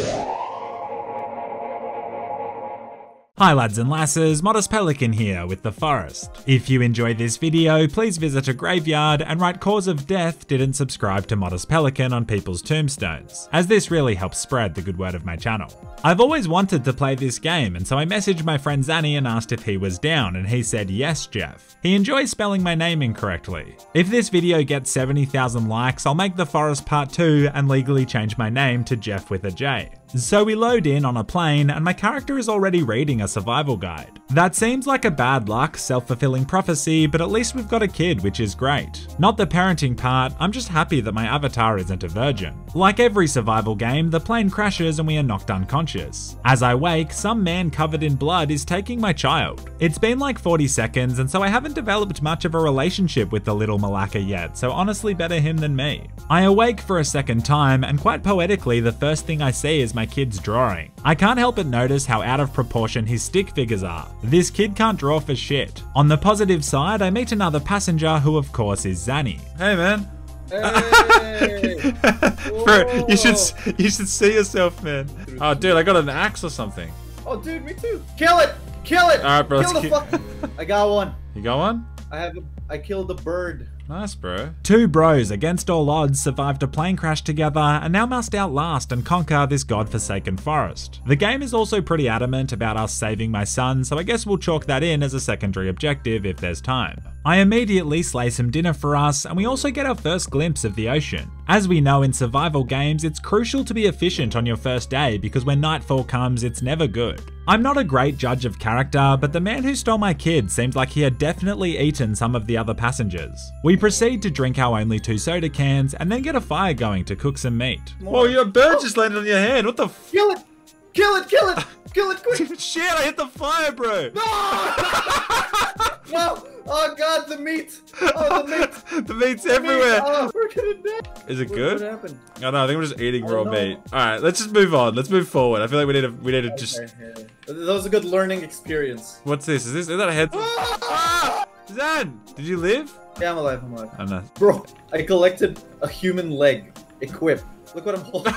Yeah. Hi lads and lasses, Modest Pelican here with The Forest. If you enjoyed this video, please visit a graveyard and write cause of death didn't subscribe to Modest Pelican on people's tombstones, as this really helps spread the good word of my channel. I've always wanted to play this game and so I messaged my friend Zanny and asked if he was down and he said yes Jeff. He enjoys spelling my name incorrectly. If this video gets 70,000 likes, I'll make The Forest part 2 and legally change my name to Jeff with a J. So we load in on a plane and my character is already reading a survival guide. That seems like a bad luck, self-fulfilling prophecy, but at least we've got a kid, which is great. Not the parenting part, I'm just happy that my avatar isn't a virgin. Like every survival game, the plane crashes and we are knocked unconscious. As I wake, some man covered in blood is taking my child. It's been like 40 seconds and so I haven't developed much of a relationship with the little Malacca yet, so honestly better him than me. I awake for a second time and quite poetically the first thing I see is my kid's drawing. I can't help but notice how out of proportion his stick figures are. This kid can't draw for shit. On the positive side, I meet another passenger who of course is Zanny. Hey man. Hey! Bro, you should you should see yourself, man. Oh, dude, I got an axe or something. oh, dude, me too. Kill it! Kill it! All right, bro, Kill let's the ki- fuck. I got one. You got one? I have. A, I killed the bird. Nice, bro. Two bros, against all odds, survived a plane crash together and now must outlast and conquer this godforsaken forest. The game is also pretty adamant about us saving my son, so I guess we'll chalk that in as a secondary objective if there's time. I immediately slay some dinner for us, and we also get our first glimpse of the ocean. As we know in survival games, it's crucial to be efficient on your first day because when nightfall comes, it's never good. I'm not a great judge of character, but the man who stole my kid seemed like he had definitely eaten some of the other passengers. We proceed to drink our only two soda cans and then get a fire going to cook some meat. More. Oh, your bird just landed on your hand. What the f- Kill it! Kill it! Kill it! Quick! Shit, I hit the fire, bro. no! no! Oh god, the meat! Oh, the meat! the meat's The meat. everywhere. Oh, we're gonna die. Is it What- good? What happened? I know. I think we're just eating Oh, raw no. meat. All right, let's just move on. Let's move forward. I feel like we need to. We need to just. Yeah. That was a good learning experience. What's this? Is this? Is that a head? ah! Zan, did you live? Yeah, I'm alive. I'm alive. Oh no. Bro, I collected a human leg. Equip. Look what I'm holding.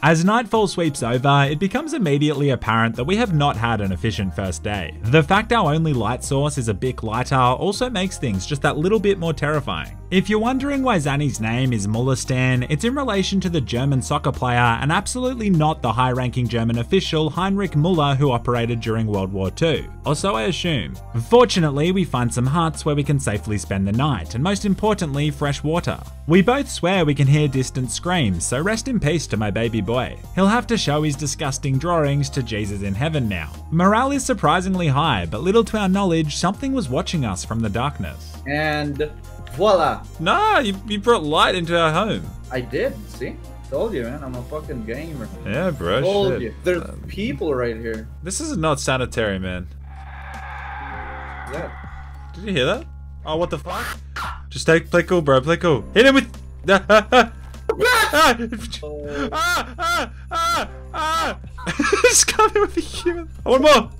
As nightfall sweeps over, it becomes immediately apparent that we have not had an efficient first day. The fact our only light source is a Bic lighter also makes things just that little bit more terrifying. If you're wondering why Zanny's name is Mullerstan, it's in relation to the German soccer player and absolutely not the high-ranking German official Heinrich Müller who operated during World War II. Or so I assume. Fortunately, we find some huts where we can safely spend the night, and most importantly, fresh water. We both swear we can hear distant screams, so rest in peace to my baby boy. He'll have to show his disgusting drawings to Jesus in heaven now. Morale is surprisingly high, but little to our knowledge, something was watching us from the darkness. and voila. Nah, you, you brought light into our home. I did. See? Told you, man. I'm a fucking gamer. Yeah, bro. Told shit. you. There's Um, people right here. this is not sanitary, man. Yeah. Did you hear that? Oh, what the fuck? Just take, play cool, bro. Play cool. Hit him with. Ah, ah, ah. Ah, ah, ah. Just coming with a human. I want more.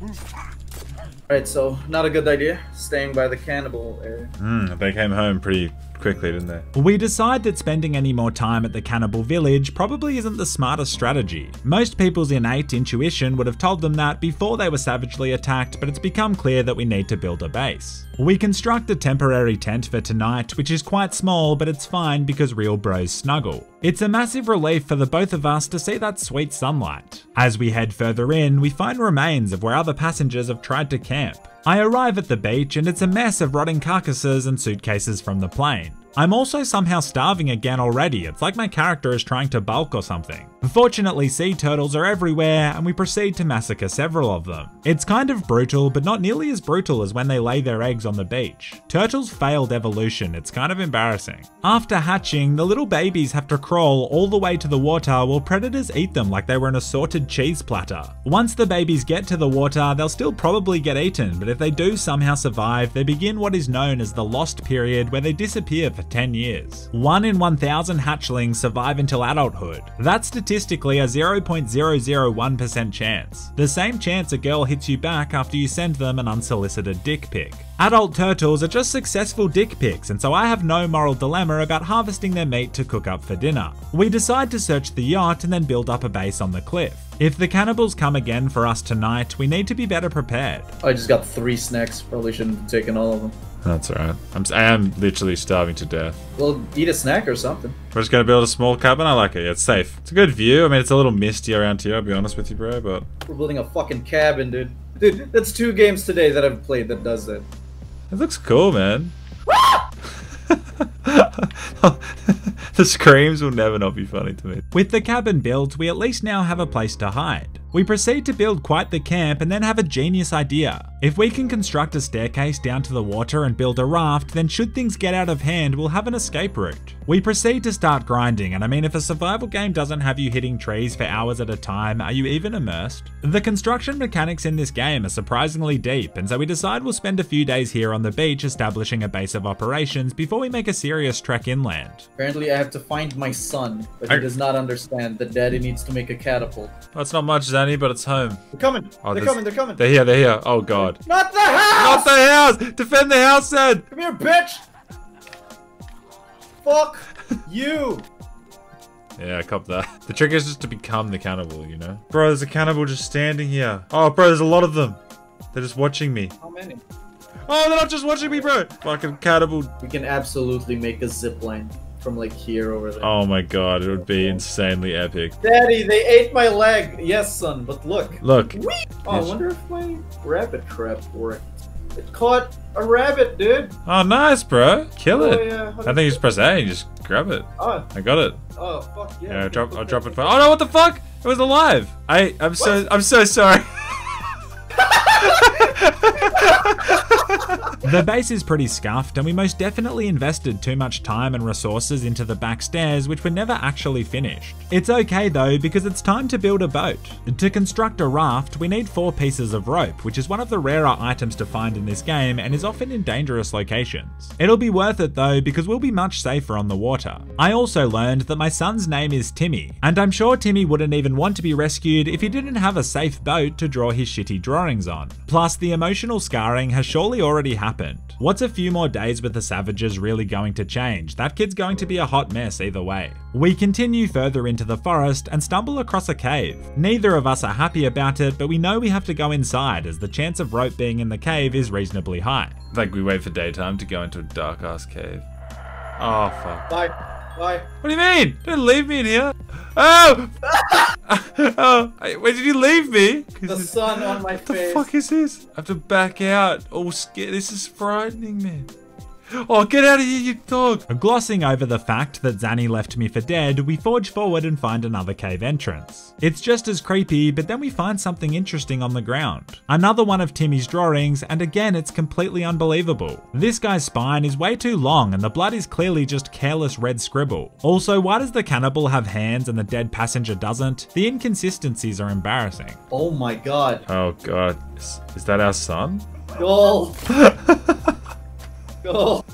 Alright, so not a good idea. Staying by the cannibal area. Hmm, they came home pretty quickly, didn't they? We decide that spending any more time at the cannibal village probably isn't the smartest strategy. Most people's innate intuition would have told them that before they were savagely attacked, but it's become clear that we need to build a base. We construct a temporary tent for tonight, which is quite small, but it's fine because real bros snuggle. It's a massive relief for the both of us to see that sweet sunlight. As we head further in, we find remains of where other passengers have tried to camp. I arrive at the beach and it's a mess of rotting carcasses and suitcases from the plane. I'm also somehow starving again already, it's like my character is trying to bulk or something. Fortunately, sea turtles are everywhere and we proceed to massacre several of them. It's kind of brutal, but not nearly as brutal as when they lay their eggs on the beach. Turtles failed evolution, it's kind of embarrassing. After hatching, the little babies have to crawl all the way to the water while predators eat them like they were an assorted cheese platter. Once the babies get to the water, they'll still probably get eaten, but if they do somehow survive, they begin what is known as the lost period where they disappear for 10 years. 1 in 1,000 hatchlings survive until adulthood. That's statistically a 0.001% chance. The same chance a girl hits you back after you send them an unsolicited dick pic. Adult turtles are just successful dick pics, and so I have no moral dilemma about harvesting their meat to cook up for dinner. We decide to search the yacht and then build up a base on the cliff. If the cannibals come again for us tonight, we need to be better prepared. I just got three snacks. Probably shouldn't have taken all of them. That's alright. I'm, I am literally starving to death. Well, eat a snack or something. We're just gonna build a small cabin. I like it. Yeah, it's safe. It's a good view. I mean, it's a little misty around here. I'll be honest with you, bro. But We're building a fucking cabin, dude. Dude, that's two games today that I've played that does that. it looks cool, man. the screams will never not be funny to me. With the cabin built, we at least now have a place to hide. We proceed to build quite the camp and then have a genius idea. If we can construct a staircase down to the water and build a raft, then should things get out of hand, we'll have an escape route. We proceed to start grinding, and I mean, if a survival game doesn't have you hitting trees for hours at a time, are you even immersed? The construction mechanics in this game are surprisingly deep, and so we decide we'll spend a few days here on the beach establishing a base of operations before we make a serious trek inland. Apparently, I have to find my son, but he I- does not understand that daddy needs to make a catapult. That's not much, Zanny, but it's home. They're coming! Oh, they're there's- coming, they're coming! They're here, they're here. Oh god. Not the house! Not the house! Defend the house, Zed! Come here, bitch! Fuck you! Yeah, I cop that. The trick is just to become the cannibal, you know? Bro, there's a cannibal just standing here. Oh, bro, there's a lot of them. They're just watching me. How many? Oh, they're not just watching me, bro! Fucking cannibal. We can absolutely make a zip line from like here over there. Oh my god, it would be insanely epic. Daddy, they ate my leg! Yes, son, but look. Look. Whee! Oh, I wonder if my rabbit trap worked. It caught a rabbit, dude! Oh, nice, bro. Kill Oh, it. yeah. I think you just press A and you just grab it. Oh, I got it. oh, fuck yeah. Yeah, I'll drop, I'll drop it. For, oh no, what the fuck? It was alive. I, I'm so, I'm so sorry. the base is pretty scuffed, and we most definitely invested too much time and resources into the back stairs, which were never actually finished. It's okay though, because it's time to build a boat. To construct a raft, we need four pieces of rope, which is one of the rarer items to find in this game and is often in dangerous locations. It'll be worth it though, because we'll be much safer on the water. I also learned that my son's name is Timmy, and I'm sure Timmy wouldn't even want to be rescued if he didn't have a safe boat to draw his shitty drawings on. Plus, the emotional scarring has surely already happened. What's a few more days with the savages really going to change? That kid's going to be a hot mess either way. We continue further into the forest and stumble across a cave. Neither of us are happy about it, but we know we have to go inside as the chance of rope being in the cave is reasonably high. Like we wait for daytime to go into a dark ass cave. Oh fuck. Bye. Bye. What do you mean? Don't leave me in here. Oh! oh, wait, did you leave me? The sun on my what the fuck is this? I have to back out. Oh, All scared. This is frightening me. Oh, get out of here, you dog! Glossing over the fact that Zanny left me for dead, we forge forward and find another cave entrance. It's just as creepy, but then we find something interesting on the ground. Another one of Timmy's drawings, and again, it's completely unbelievable. This guy's spine is way too long, and the blood is clearly just careless red scribble. Also, why does the cannibal have hands and the dead passenger doesn't? The inconsistencies are embarrassing. Oh my god. Oh god, is, is that our son? Goal.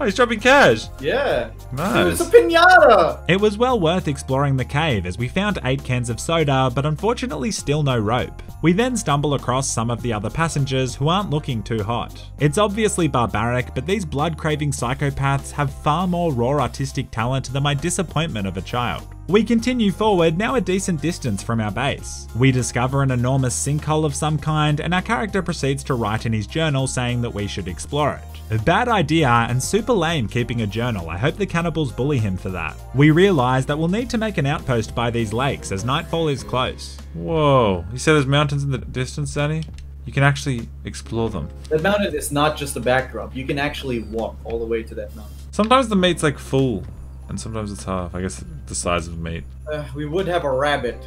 Oh, he's dropping cash. Yeah. Nice. It's a pinata. It was well worth exploring the cave as we found 8 cans of soda, but unfortunately still no rope. We then stumble across some of the other passengers who aren't looking too hot. It's obviously barbaric, but these blood craving psychopaths have far more raw artistic talent than my disappointment of a child. We continue forward, now a decent distance from our base. We discover an enormous sinkhole of some kind, and our character proceeds to write in his journal saying that we should explore it. A bad idea and super lame keeping a journal. I hope the cannibals bully him for that. We realise that we'll need to make an outpost by these lakes as nightfall is close. Whoa, you said there's mountains in the distance, Danny? You can actually explore them. That mountain is not just a backdrop. You can actually walk all the way to that mountain. Sometimes the meat's like full, and sometimes it's half. I guess the size of meat. Uh, we would have a rabbit.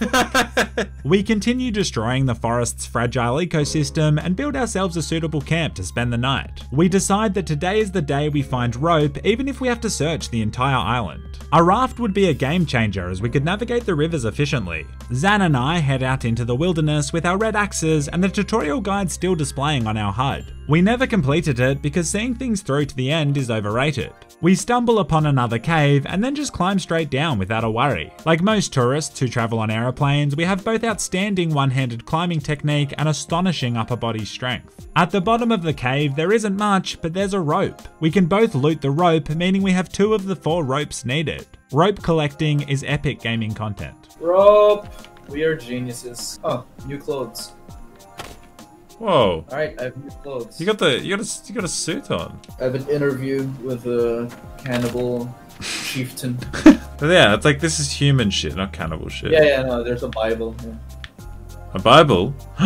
We continue destroying the forest's fragile ecosystem and build ourselves a suitable camp to spend the night. We decide that today is the day we find rope, even if we have to search the entire island. A raft would be a game changer as we could navigate the rivers efficiently. Zan and I head out into the wilderness with our red axes and the tutorial guide still displaying on our HUD. We never completed it because seeing things through to the end is overrated. We stumble upon another cave and then just climb straight down without a worry. Like most tourists who travel on aeroplanes, we have both outstanding one-handed climbing technique and astonishing upper body strength. At the bottom of the cave, there isn't much, but there's a rope. We can both loot the rope, meaning we have two of the four ropes needed. Rope collecting is epic gaming content. Rope. We are geniuses. Oh, new clothes. Whoa. All right, I have new clothes. You got the you got a you got a suit on. I have an interview with a cannibal chieftain. yeah, it's like this is human shit, not cannibal shit. Yeah, yeah, no, there's a Bible. Yeah. A Bible?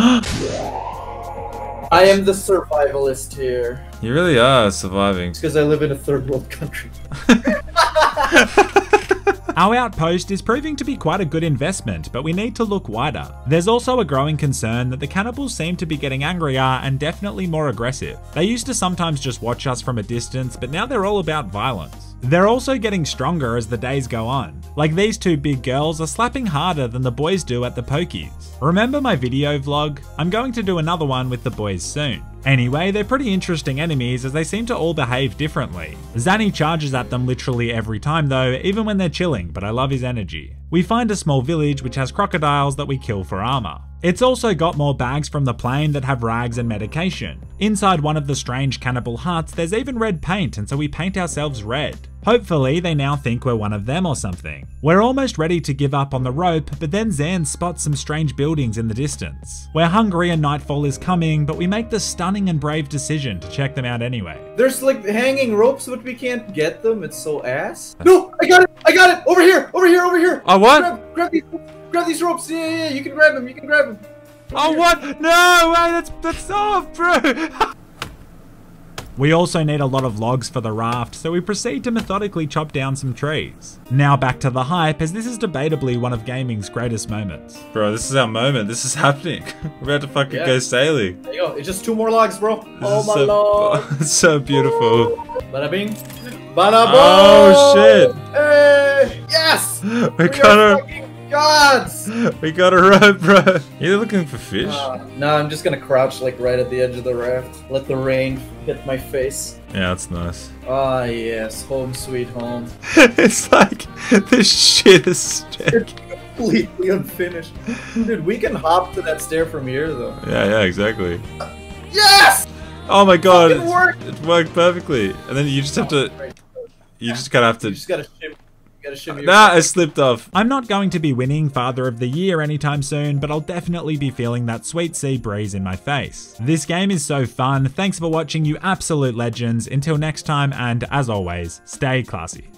I am the survivalist here. You really are surviving. It's because I live in a third world country. Our outpost is proving to be quite a good investment, but we need to look wider. There's also a growing concern that the cannibals seem to be getting angrier and definitely more aggressive. They used to sometimes just watch us from a distance, but now they're all about violence. They're also getting stronger as the days go on. Like these two big girls are slapping harder than the boys do at the pokies. Remember my video vlog? I'm going to do another one with the boys soon. Anyway, they're pretty interesting enemies as they seem to all behave differently. Zanny charges at them literally every time though, even when they're chilling, but I love his energy. We find a small village which has crocodiles that we kill for armor. It's also got more bags from the plane that have rags and medication. Inside one of the strange cannibal huts, there's even red paint, and so we paint ourselves red. Hopefully, they now think we're one of them or something. We're almost ready to give up on the rope, but then Zan spots some strange buildings in the distance. We're hungry and nightfall is coming, but we make the stunning and brave decision to check them out anyway. There's like hanging ropes, but we can't get them. It's so ass. No, I got it! I got it! Over here! Over here! Over here! Oh, what? Grab, grab these, grab these ropes. Yeah, yeah, yeah. You can grab them. You can grab them. Oh, what? No, wait, that's that's off, bro. We also need a lot of logs for the raft, so we proceed to methodically chop down some trees. Now back to the hype, as this is debatably one of gaming's greatest moments. Bro, this is our moment. This is happening. We're about to fucking Yeah. go sailing. There you go. It's just two more logs, bro. This oh my so, lord. It's so beautiful. Bada bing. Bada oh, boom. Oh shit! Hey! Yes! We We got are fucking gods! we got a rope, bro. Are You're looking for fish? Uh, no, I'm just gonna crouch like right at the edge of the raft. Let the rain hit my face. Yeah, that's nice. Ah, yes. Home sweet home. it's like the shittest stair. Completely unfinished. Dude, we can hop to that stair from here, though. Yeah, yeah, exactly. Yes! Oh my god, it's- worked! it worked perfectly. And then you just have to. You just kind of have You to. just gotta shimmy. Nah, I slipped off. I'm not going to be winning Father of the Year anytime soon, but I'll definitely be feeling that sweet sea breeze in my face. This game is so fun. Thanks for watching, you absolute legends. Until next time, and as always, stay classy.